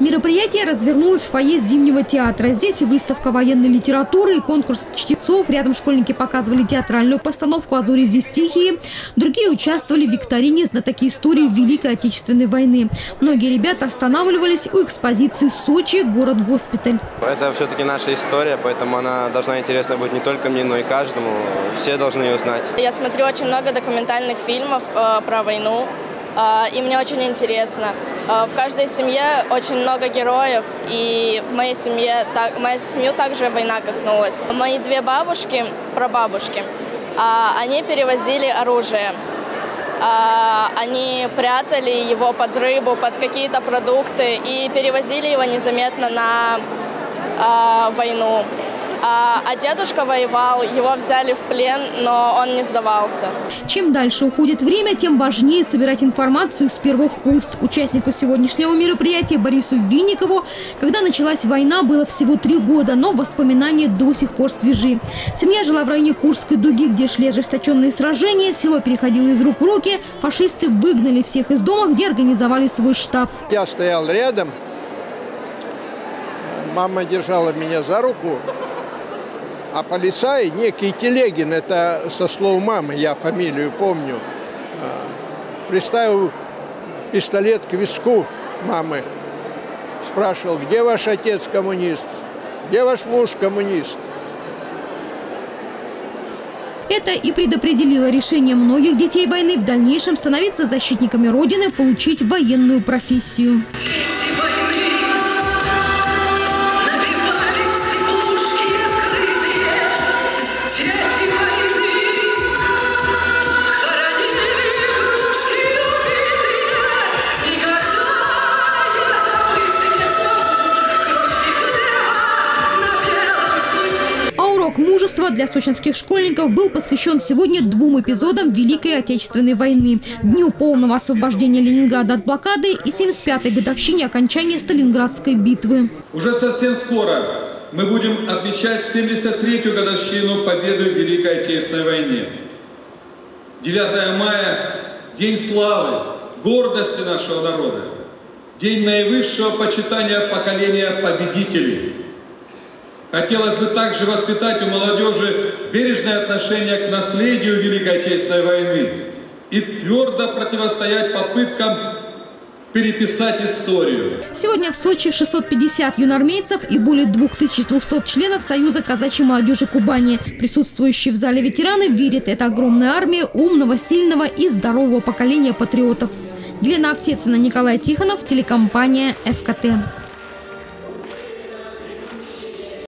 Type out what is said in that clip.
Мероприятие развернулось в фойе Зимнего театра. Здесь и выставка военной литературы, и конкурс чтецов. Рядом школьники показывали театральную постановку «А зори здесь тихие». Другие участвовали в викторине «Знатоки истории Великой Отечественной войны». Многие ребята останавливались у экспозиции «Сочи. Город-госпиталь». Это все-таки наша история, поэтому она должна интересна быть не только мне, но и каждому. Все должны ее знать. Я смотрю очень много документальных фильмов э, про войну. А, и мне очень интересно. А, в каждой семье очень много героев, и в моей семье, так, мою семью также война коснулась. Мои две бабушки, прабабушки, а, они перевозили оружие. Они прятали его под рыбу, под какие-то продукты и перевозили его незаметно на войну. А, а дедушка воевал, его взяли в плен, но он не сдавался. Чем дальше уходит время, тем важнее собирать информацию с первых уст. Участнику сегодняшнего мероприятия Борису Винникову, когда началась война, было всего три года, но воспоминания до сих пор свежи. Семья жила в районе Курской дуги, где шли ожесточенные сражения, село переходило из рук в руки, фашисты выгнали всех из дома, где организовали свой штаб. Я стоял рядом, мама держала меня за руку, а полицай, некий Телегин, это со слов мамы, я фамилию помню, а, приставил пистолет к виску мамы, спрашивал, где ваш отец коммунист, где ваш муж коммунист. Это и предопределило решение многих детей войны в дальнейшем становиться защитниками Родины, получить военную профессию. Мужества для сочинских школьников был посвящен сегодня двум эпизодам Великой Отечественной войны. Дню полного освобождения Ленинграда от блокады и 75-й годовщине окончания Сталинградской битвы. Уже совсем скоро мы будем отмечать 73-ю годовщину победы в Великой Отечественной войне. 9 мая – день славы, гордости нашего народа, день наивысшего почитания поколения победителей – Хотелось бы также воспитать у молодежи бережное отношение к наследию Великой Отечественной войны и твердо противостоять попыткам переписать историю. Сегодня в Сочи 650 юнормейцев и более 2200 членов Союза казачьей молодежи Кубани. Присутствующие в зале ветераны верят, это огромная армия умного, сильного и здорового поколения патриотов. Елена Овсецина, Николай Тихонов, телекомпания «ФКТ».